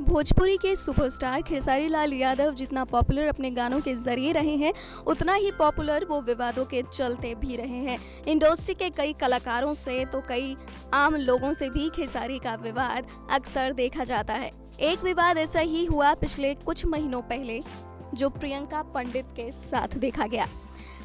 भोजपुरी के सुपरस्टार खेसारी लाल यादव जितना पॉपुलर अपने गानों के ज़रिए रहे हैं, उतना ही पॉपुलर वो विवादों के चलते भी रहे हैं। इंडस्ट्री के कई कलाकारों से तो कई आम लोगों से भी खेसारी का विवाद अक्सर देखा जाता है। एक विवाद ऐसा ही हुआ पिछले कुछ महीनों पहले, जो प्रियंका पंडित के साथ देखा गया।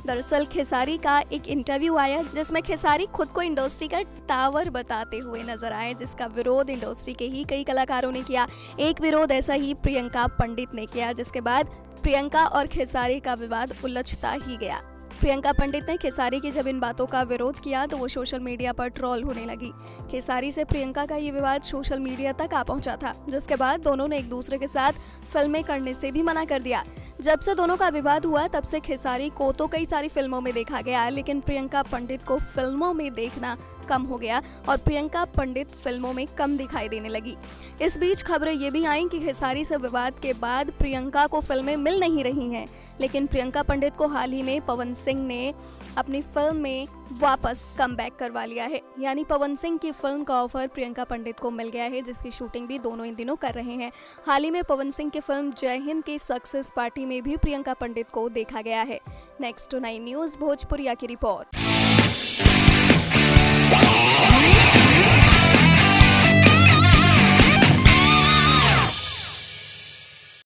दरअसल खेसारी का एक इंटरव्यू आया, जिसमें खेसारी खुद को इंडस्ट्री का टावर बताते हुए नज़र आए, जिसका विरोध इंडस्ट्री के ही कई कलाकारों ने किया। एक विरोध ऐसा ही प्रियंका पंडित ने किया, जिसके बाद प्रियंका और खेसारी का विवाद उलझता ही गया। प्रियंका पंडित ने खेसारी की जब इन बातों का विरोध किया तो वो सोशल मीडिया पर ट्रोल होने लगी। खेसारी से प्रियंका का ये विवाद सोशल मीडिया तक आ पहुँचा था, जिसके बाद दोनों ने एक दूसरे के साथ फ़िल्में करने से भी मना कर दिया। जब से दोनों का विवाद हुआ, तब से खेसारी को तो कई सारी फ़िल्मों में देखा गया, लेकिन प्रियंका पंडित को फ़िल्मों में देखना कम हो गया और प्रियंका पंडित फ़िल्मों में कम दिखाई देने लगी। इस बीच खबरें ये भी आई कि खेसारी से विवाद के बाद प्रियंका को फ़िल्में मिल नहीं रही हैं। लेकिन प्रियंका पंडित को हाल ही में पवन सिंह ने अपनी फ़िल्म में वापस कम करवा लिया है। यानी पवन सिंह की फ़िल्म का ऑफ़र प्रियंका पंडित को मिल गया है, जिसकी शूटिंग भी दोनों इन दिनों कर रहे हैं। हाल ही में पवन सिंह की फ़िल्म जय हिंद की सक्सेस पार्टी में भी प्रियंका पंडित को देखा गया है। नेक्स्ट नाइन न्यूज़ भोजपुरिया की रिपोर्ट